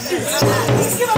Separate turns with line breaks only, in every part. しい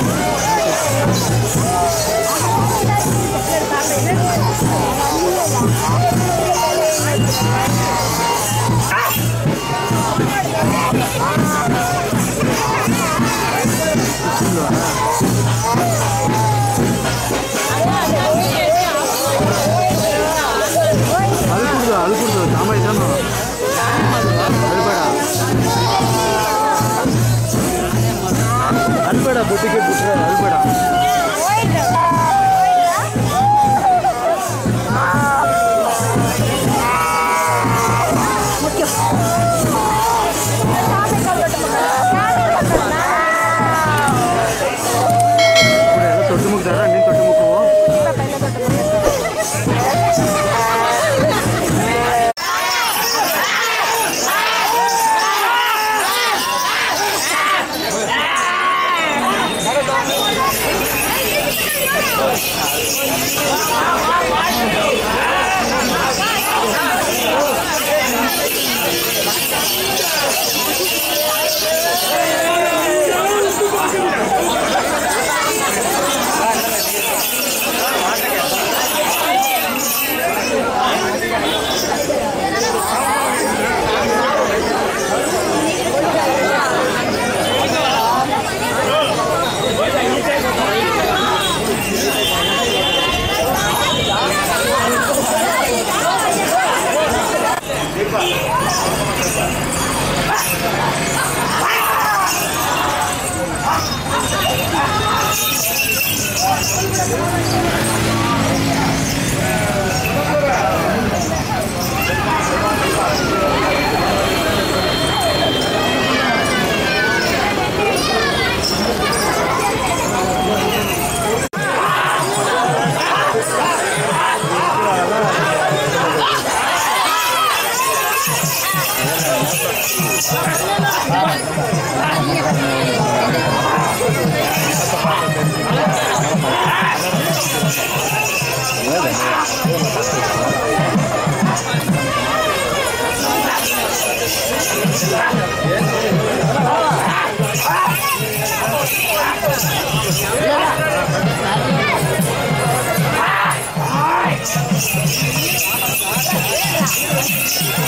Yes. Yeah. 巨激